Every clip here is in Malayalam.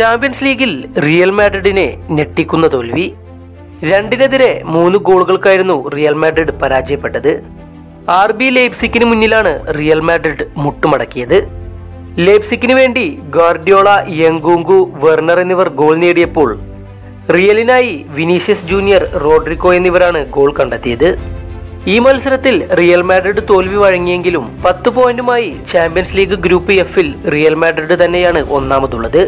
ചാമ്പ്യൻസ് ലീഗിൽ റിയൽ മാഡ്രിഡിനെ ഞെട്ടിക്കുന്ന തോൽവി. രണ്ടിനെതിരെ മൂന്ന് ഗോളുകൾക്കായിരുന്നു റിയൽ മാഡ്രിഡ് പരാജയപ്പെട്ടത്. ആർ ബി ലേപ്സിക്കിന് മുന്നിലാണ് റിയൽ മാഡ്രിഡ് മുട്ടുമടക്കിയത്. ലേപ്സിക്കിന് വേണ്ടി ഗാർഡിയോള യങ്കുങ്കു വെർണർ എന്നിവർ ഗോൾ നേടിയപ്പോൾ റിയലിനായി വിനീഷ്യസ് ജൂനിയർ റോഡ്രിക്കോ എന്നിവരാണ് ഗോൾ കണ്ടെത്തിയത്. ഈ മത്സരത്തിൽ റിയൽ മാഡ്രിഡ് തോൽവി വഴങ്ങിയെങ്കിലും പത്ത് പോയിന്റുമായി ചാമ്പ്യൻസ് ലീഗ് ഗ്രൂപ്പ് എഫിൽ റിയൽ മാഡ്രിഡ് തന്നെയാണ് ഒന്നാമതുള്ളത്.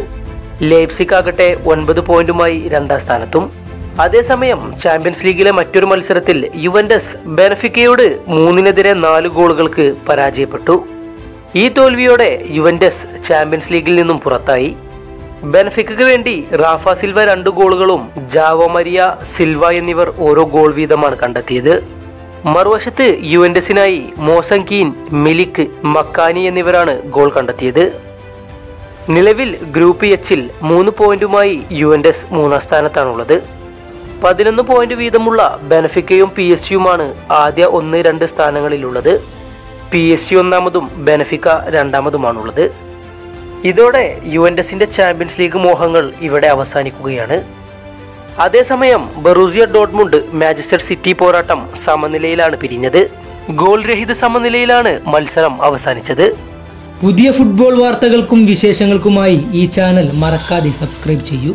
ലേപ്സിക് ആകട്ടെ ഒൻപത് പോയിന്റുമായി രണ്ടാം സ്ഥാനത്തും. അതേസമയം ചാമ്പ്യൻസ് ലീഗിലെ മറ്റൊരു മത്സരത്തിൽ യുവൻഡസ് ബെനഫിക്കയോട് മൂന്നിനെതിരെ നാല് ഗോളുകൾക്ക് പരാജയപ്പെട്ടു. ഈ തോൽവിയോടെ യുവൻഡസ് ചാമ്പ്യൻസ് ലീഗിൽ നിന്നും പുറത്തായി. ബെനഫിക്കയ്ക്ക് വേണ്ടി റാഫ സിൽവ രണ്ട് ഗോളുകളും ജാവോ മരിയ സിൽവ എന്നിവർ ഓരോ ഗോൾ വീതമാണ് കണ്ടെത്തിയത്. മറുവശത്ത് യുവൻഡസിനായി മോസങ്കീൻ മിലിക്ക് മക്കാനി എന്നിവരാണ് ഗോൾ കണ്ടെത്തിയത്. നിലവിൽ ഗ്രൂപ്പ് എച്ചിൽ മൂന്ന് പോയിന്റുമായി യു എൻ എസ് മൂന്നാം സ്ഥാനത്താണുള്ളത്. പതിനൊന്ന് പോയിന്റ് വീതമുള്ള ബെനഫിക്കയും പി എസ് ജിയുമാണ് ആദ്യ ഒന്ന് രണ്ട് സ്ഥാനങ്ങളിലുള്ളത്. പി എസ് ജി ഒന്നാമതും ബെനഫിക്ക രണ്ടാമതുമാണുള്ളത്. ഇതോടെ യു എൻ എസിന്റെ ചാമ്പ്യൻസ് ലീഗ് മോഹങ്ങൾ ഇവിടെ അവസാനിക്കുകയാണ്. അതേസമയം ബറൂസിയ ഡോട്ട്മുണ്ട് മാഞ്ചസ്റ്റർ സിറ്റി പോരാട്ടം സമനിലയിലാണ് പിരിഞ്ഞത്. ഗോൾ രഹിത സമനിലയിലാണ് മത്സരം അവസാനിച്ചത്. പുതിയ ഫുട്ബോൾ വാർത്തകൾക്കും വിശേഷങ്ങൾക്കുമായി ഈ ചാനൽ മറക്കാതെ സബ്സ്ക്രൈബ് ചെയ്യൂ.